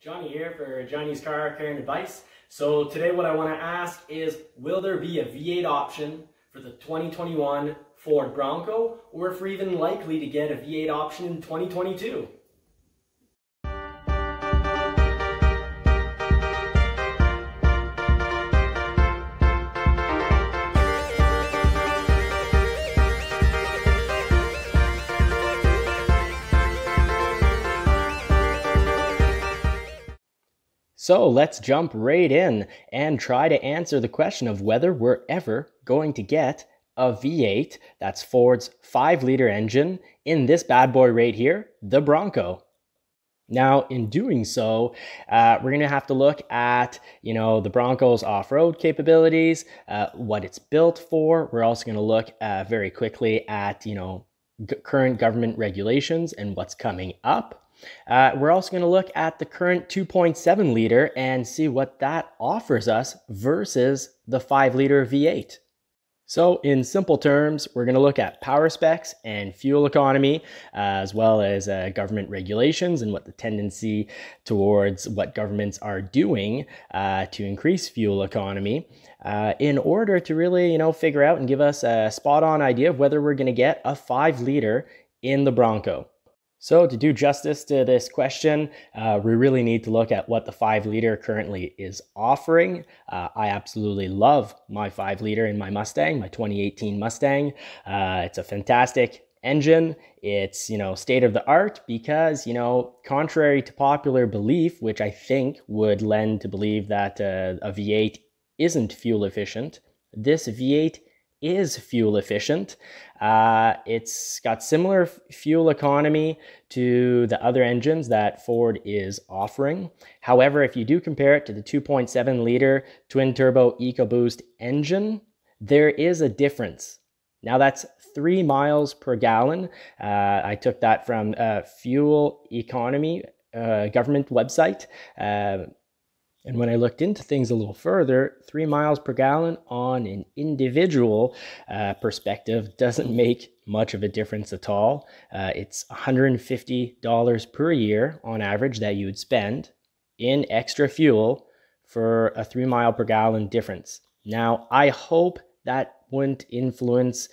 Johnny here for Johnny's Car Care and Advice. So today what I want to ask is, will there be a V8 option for the 2021 Ford Bronco, or if we're even likely to get a V8 option in 2022? So let's jump right in and try to answer the question of whether we're ever going to get a V8, that's Ford's 5 liter engine, in this bad boy right here, the Bronco. Now, in doing so, uh, we're going to have to look at, you know, the Bronco's off-road capabilities, uh, what it's built for. We're also going to look uh, very quickly at, you know, current government regulations and what's coming up. Uh, we're also going to look at the current 2.7 liter and see what that offers us versus the 5 liter V8. So in simple terms, we're going to look at power specs and fuel economy, uh, as well as uh, government regulations and what the tendency towards what governments are doing uh, to increase fuel economy uh, in order to really, you know, figure out and give us a spot on idea of whether we're going to get a five liter in the Bronco. So to do justice to this question, uh, we really need to look at what the 5 liter currently is offering. Uh, I absolutely love my 5 liter in my Mustang, my 2018 Mustang. Uh, it's a fantastic engine. It's, you know, state of the art because, you know, contrary to popular belief, which I think would lend to believe that uh, a V8 isn't fuel efficient, this V8 is fuel efficient. Uh, it's got similar fuel economy to the other engines that Ford is offering. However, if you do compare it to the 2.7 liter twin turbo EcoBoost engine, there is a difference. Now that's three miles per gallon. Uh, I took that from uh, Fuel Economy uh, government website. Uh, and when I looked into things a little further, three miles per gallon on an individual uh, perspective doesn't make much of a difference at all. Uh, it's $150 per year on average that you would spend in extra fuel for a three mile per gallon difference. Now, I hope that wouldn't influence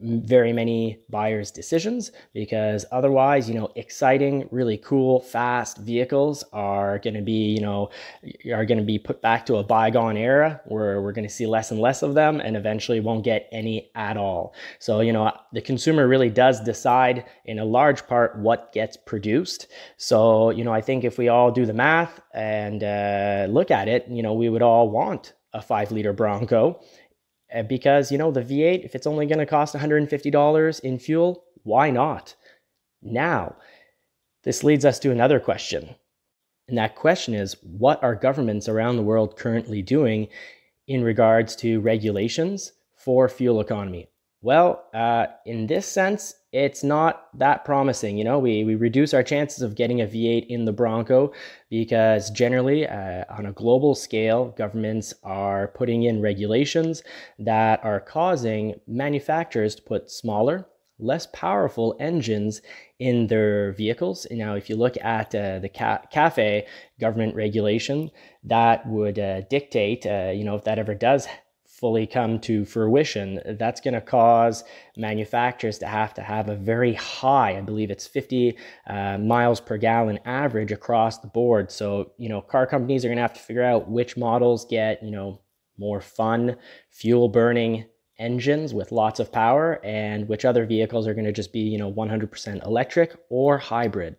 very many buyers' decisions because otherwise, you know, exciting, really cool, fast vehicles are going to be, you know, are going to be put back to a bygone era where we're going to see less and less of them and eventually won't get any at all. So, you know, the consumer really does decide in a large part what gets produced. So, you know, I think if we all do the math and uh, look at it, you know, we would all want a five liter Bronco uh, because you know the V8 if it's only going to cost $150 in fuel, why not? Now, this leads us to another question. And that question is what are governments around the world currently doing in regards to regulations for fuel economy? Well, uh, in this sense, it's not that promising. You know, we, we reduce our chances of getting a V8 in the Bronco because generally, uh, on a global scale, governments are putting in regulations that are causing manufacturers to put smaller, less powerful engines in their vehicles. Now, if you look at uh, the ca- CAFE government regulation, that would uh, dictate, uh, you know, if that ever does fully come to fruition, that's going to cause manufacturers to have to have a very high, I believe it's 50 uh, miles per gallon average across the board. So, you know, car companies are going to have to figure out which models get, you know, more fun, fuel burning engines with lots of power and which other vehicles are going to just be, you know, 100% electric or hybrid.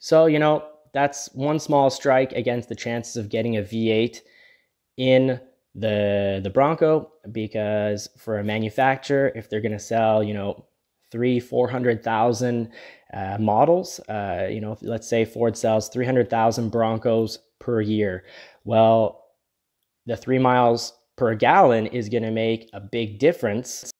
So, you know, that's one small strike against the chances of getting a V8 in the the Bronco because for a manufacturer, if they're going to sell, you know, three, four hundred thousand uh, models, uh, you know, let's say Ford sells three hundred thousand Broncos per year. Well, the three miles per gallon is going to make a big difference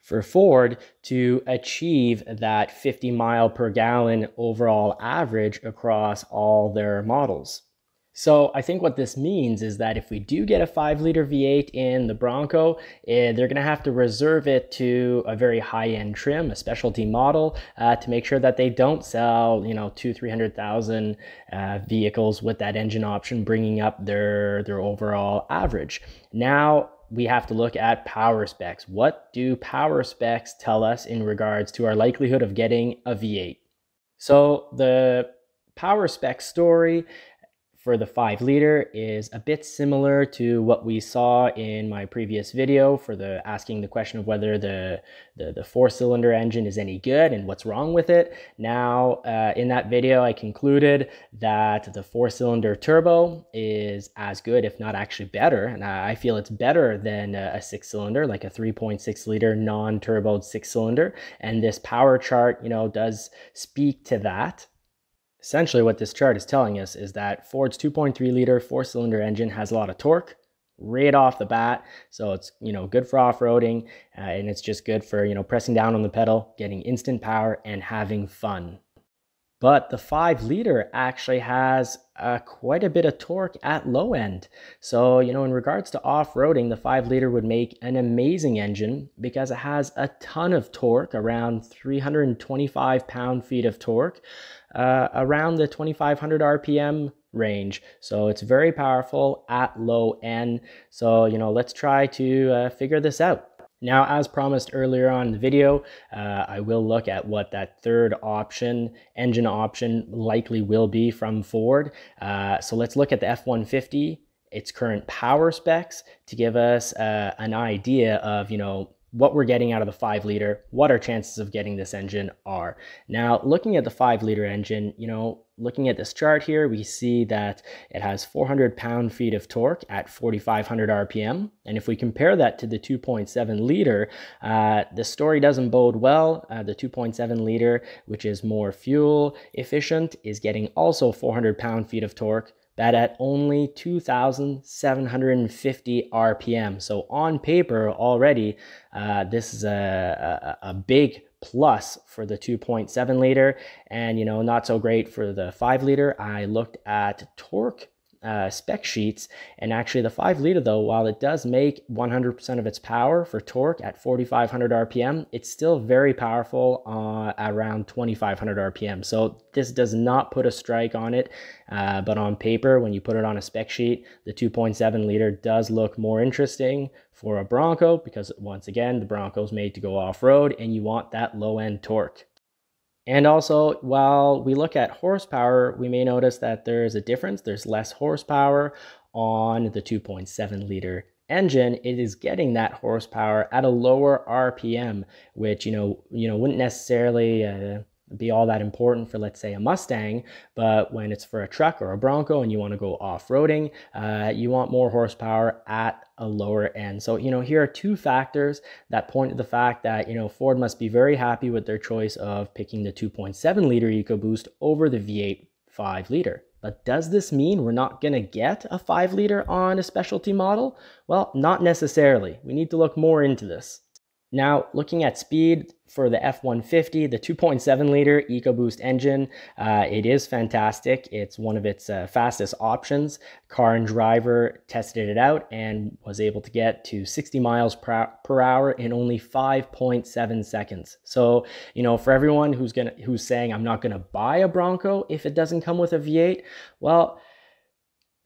for Ford to achieve that 50 mile per gallon overall average across all their models. So I think what this means is that if we do get a 5 liter V8 in the Bronco, eh, they're going to have to reserve it to a very high-end trim, a specialty model, uh, to make sure that they don't sell, you know, two, 300,000 uh, vehicles with that engine option, bringing up their, their overall average. Now, we have to look at power specs. What do power specs tell us in regards to our likelihood of getting a V8? So the power spec story for the 5 liter is a bit similar to what we saw in my previous video for the asking the question of whether the, the, the four cylinder engine is any good and what's wrong with it. Now, uh, in that video, I concluded that the four cylinder turbo is as good, if not actually better. And I feel it's better than a, a six cylinder, like a 3.6 liter non-turboed six cylinder. And this power chart, you know, does speak to that. Essentially, what this chart is telling us is that Ford's 2.3 liter four cylinder engine has a lot of torque right off the bat. So it's, you know, good for off-roading uh, and it's just good for, you know, pressing down on the pedal, getting instant power and having fun. But the 5 liter actually has uh, quite a bit of torque at low end. So, you know, in regards to off-roading, the 5 liter would make an amazing engine because it has a ton of torque, around 325 pound-feet of torque, uh, around the 2500 RPM range. So it's very powerful at low end. So, you know, let's try to uh, figure this out. Now, as promised earlier on in the video, uh, I will look at what that third option, engine option, likely will be from Ford. Uh, so let's look at the F-150, its current power specs to give us uh, an idea of, you know, what we're getting out of the 5 liter, what our chances of getting this engine are. Now, looking at the 5 liter engine, you know, looking at this chart here, we see that it has 400 pound feet of torque at 4,500 RPM. And if we compare that to the 2.7 liter, uh, the story doesn't bode well. Uh, the 2.7 liter, which is more fuel efficient, is getting also 400 pound feet of torque that at only 2,750 RPM. So on paper already, uh, this is a, a, a big plus for the 2.7 liter and you know not so great for the 5 liter i looked at torque uh, spec sheets. And actually, the 5 liter, though, while it does make 100% of its power for torque at 4,500 RPM, it's still very powerful uh, around 2,500 RPM. So this does not put a strike on it. Uh, but on paper, when you put it on a spec sheet, the 2.7 liter does look more interesting for a Bronco because, once again, the Bronco is made to go off road and you want that low end torque. And also, while we look at horsepower, we may notice that there's a difference. There's less horsepower on the 2.7 liter engine. It is getting that horsepower at a lower RPM, which you know you know wouldn't necessarily uh, be all that important for, let's say, a Mustang, but when it's for a truck or a Bronco and you want to go off roading, uh, you want more horsepower at a lower end. So, you know, here are two factors that point to the fact that, you know, Ford must be very happy with their choice of picking the 2.7 liter EcoBoost over the V8 5 liter. But does this mean we're not going to get a 5 liter on a specialty model? Well, not necessarily. We need to look more into this. Now, looking at speed for the F-150, the 2.7 liter EcoBoost engine, uh, it is fantastic. It's one of its uh, fastest options. Car and Driver tested it out and was able to get to 60 miles per, per hour in only 5.7 seconds. So, you know, for everyone who's gonna who's saying I'm not gonna buy a Bronco if it doesn't come with a V8, well,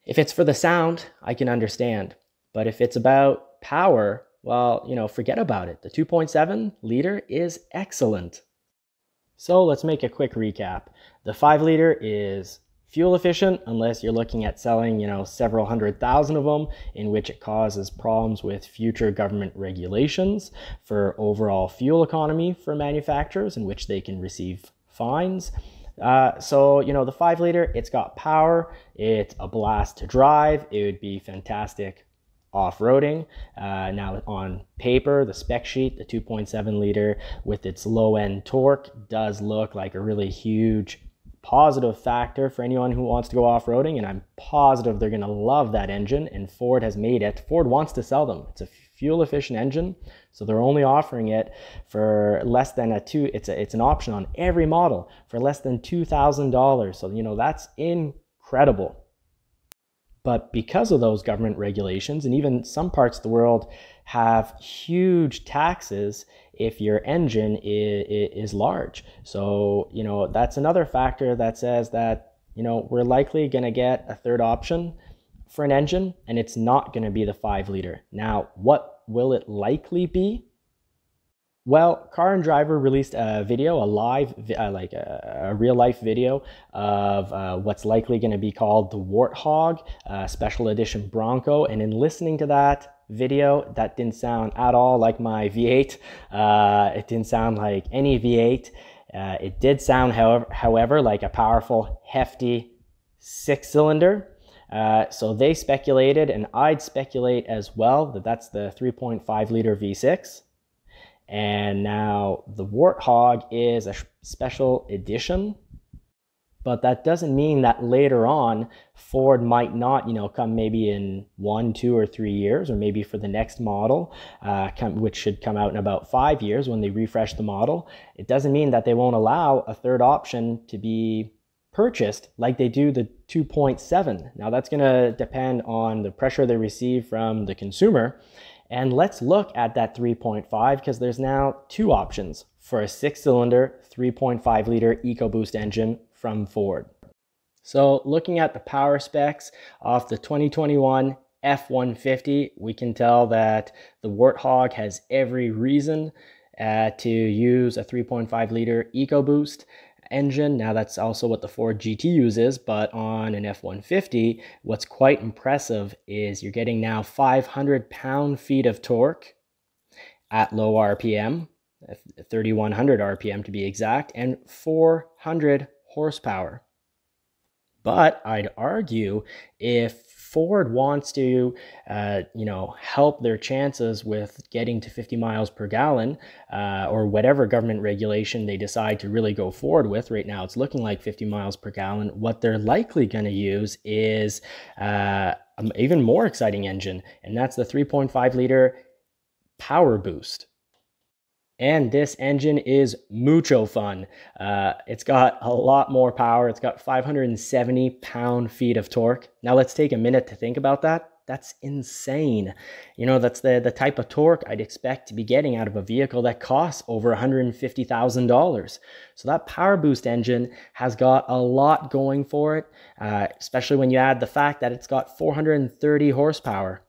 if it's for the sound, I can understand. But if it's about power, well, you know, forget about it. The 2.7 liter is excellent. So let's make a quick recap. The 5 liter is fuel efficient unless you're looking at selling, you know, several hundred thousand of them, in which it causes problems with future government regulations for overall fuel economy for manufacturers, in which they can receive fines. Uh, so, you know, the 5 liter, it's got power, it's a blast to drive, it would be fantastic off-roading. Uh, now on paper, the spec sheet, the 2.7 liter with its low-end torque does look like a really huge positive factor for anyone who wants to go off-roading and I'm positive they're going to love that engine and Ford has made it. Ford wants to sell them. It's a fuel efficient engine so they're only offering it for less than a two it's a, it's an option on every model for less than $2,000 so you know that's incredible But because of those government regulations, and even some parts of the world have huge taxes if your engine is, large. So, you know, that's another factor that says that, you know, we're likely going to get a third option for an engine and it's not going to be the 5 liter. Now, what will it likely be? Well, Car and Driver released a video, a live, uh, like a, a, real life video of uh, what's likely going to be called the Warthog uh, Special Edition Bronco. And in listening to that video, that didn't sound at all like my V8. Uh, it didn't sound like any V8. Uh, it did sound, however, however, like a powerful, hefty six cylinder. Uh, so they speculated, and I'd speculate as well, that that's the 3.5 liter V6. And now the Warthog is a special edition, but that doesn't mean that later on Ford might not, you know, come maybe in one, two, or three years, or maybe for the next model, uh, come, which should come out in about five years when they refresh the model. It doesn't mean that they won't allow a third option to be purchased like they do the 2.7. Now that's going to depend on the pressure they receive from the consumer and let's look at that 3.5 because there's now two options for a six cylinder 3.5 liter EcoBoost engine from Ford. So looking at the power specs of the 2021 F-150, we can tell that the Warthog has every reason uh, to use a 3.5 liter EcoBoost engine. Now that's also what the Ford GT uses, but on an F-150, what's quite impressive is you're getting now 500 pound-feet of torque at low RPM, 3100 RPM to be exact, and 400 horsepower. But I'd argue if Ford wants to, uh, you know, help their chances with getting to 50 miles per gallon, uh, or whatever government regulation they decide to really go forward with. Right now, it's looking like 50 miles per gallon. What they're likely going to use is uh, an even more exciting engine, and that's the 3.5 liter Power Boost. And this engine is mucho fun. Uh, it's got a lot more power. It's got 570 pound feet of torque. Now let's take a minute to think about that. That's insane. You know, that's the, the type of torque I'd expect to be getting out of a vehicle that costs over $150,000. So that Power Boost engine has got a lot going for it, uh, especially when you add the fact that it's got 430 horsepower.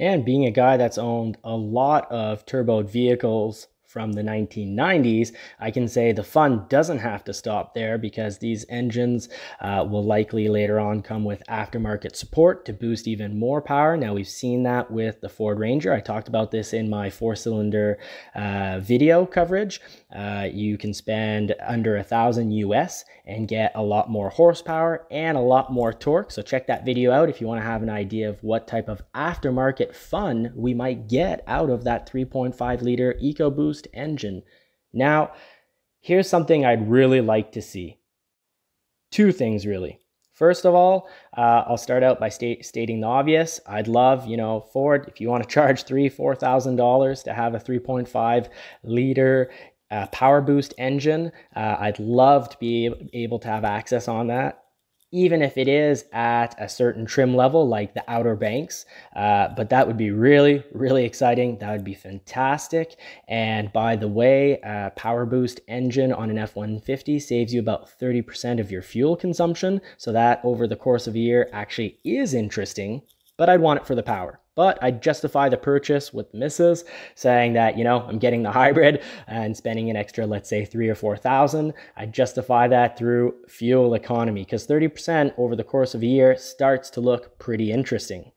And being a guy that's owned a lot of turboed vehicles from the 1990s, I can say the fun doesn't have to stop there because these engines uh, will likely later on come with aftermarket support to boost even more power. Now we've seen that with the Ford Ranger. I talked about this in my four cylinder uh, video coverage. Uh, you can spend under a thousand US and get a lot more horsepower and a lot more torque. So check that video out if you want to have an idea of what type of aftermarket fun we might get out of that 3.5 liter EcoBoost engine. Now, here's something I'd really like to see. Two things really. First of all, uh, I'll start out by state, stating the obvious. I'd love, you know, Ford, if you want to charge three, four thousand dollars to have a 3.5 liter uh, Power Boost engine. Uh, I'd love to be able to have access on that, even if it is at a certain trim level like the Outer Banks. Uh, but that would be really, really exciting. That would be fantastic. And by the way, a Power Boost engine on an F-150 saves you about 30% of your fuel consumption. So that over the course of a year actually is interesting, but I'd want it for the power. But I justify the purchase with misses, saying that, you know, I'm getting the hybrid and spending an extra, let's say three or 4,000. I justify that through fuel economy because 30% over the course of a year starts to look pretty interesting.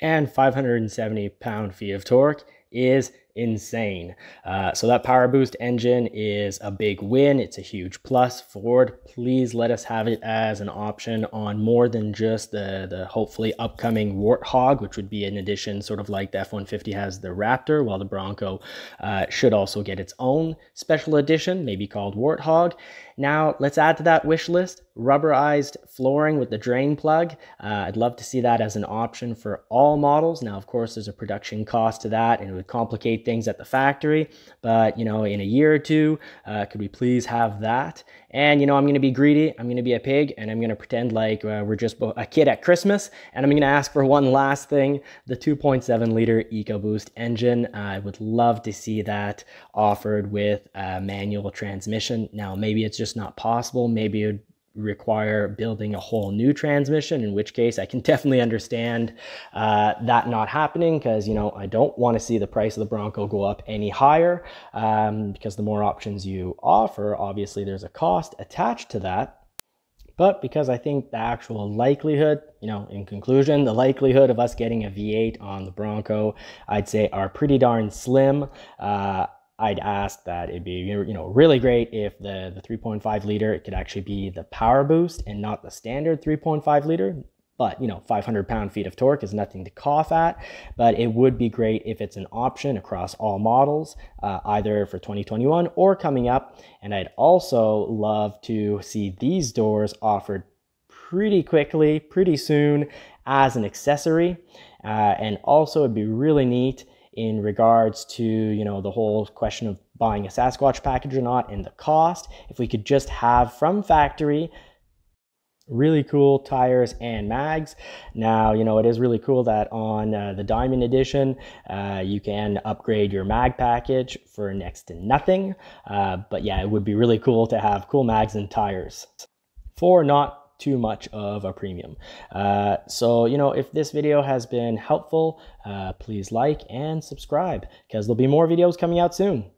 And 570 pound feet of torque is insane. Uh, so that Power Boost engine is a big win. It's a huge plus. Ford, please let us have it as an option on more than just the, the hopefully upcoming Warthog, which would be an addition sort of like the F-150 has the Raptor, while the Bronco uh, should also get its own special edition, maybe called Warthog. Now, let's add to that wish list rubberized flooring with the drain plug. Uh, I'd love to see that as an option for all models. Now, of course, there's a production cost to that and it would complicate things at the factory. But, you know, in a year or two, uh, could we please have that? And, you know, I'm going to be greedy. I'm going to be a pig and I'm going to pretend like uh, we're just a kid at Christmas. And I'm going to ask for one last thing the 2.7 liter EcoBoost engine. I would love to see that offered with a manual transmission. Now, maybe it's just not possible. Maybe it would require building a whole new transmission, in which case I can definitely understand uh, that not happening because, you know, I don't want to see the price of the Bronco go up any higher um, because the more options you offer, obviously there's a cost attached to that. But because I think the actual likelihood, you know, in conclusion, the likelihood of us getting a V8 on the Bronco, I'd say are pretty darn slim. Uh, I'd ask that it'd be you know really great if the the 3.5 liter it could actually be the power boost and not the standard 3.5 liter but you know 500 pound feet of torque is nothing to cough at. But it would be great if it's an option across all models uh, either for 2021 or coming up. And i'd also love to see these doors offered pretty quickly pretty soon as an accessory. Uh, and also it'd be really neat in regards to you know the whole question of buying a Sasquatch package or not and the cost. If we could just have from factory really cool tires and mags. Now you know it is really cool that on uh, the diamond edition uh, you can upgrade your mag package for next to nothing. Uh, but yeah it would be really cool to have cool mags and tires. For not too much of a premium. Uh, so, you know, if this video has been helpful, uh, please like and subscribe because there'll be more videos coming out soon.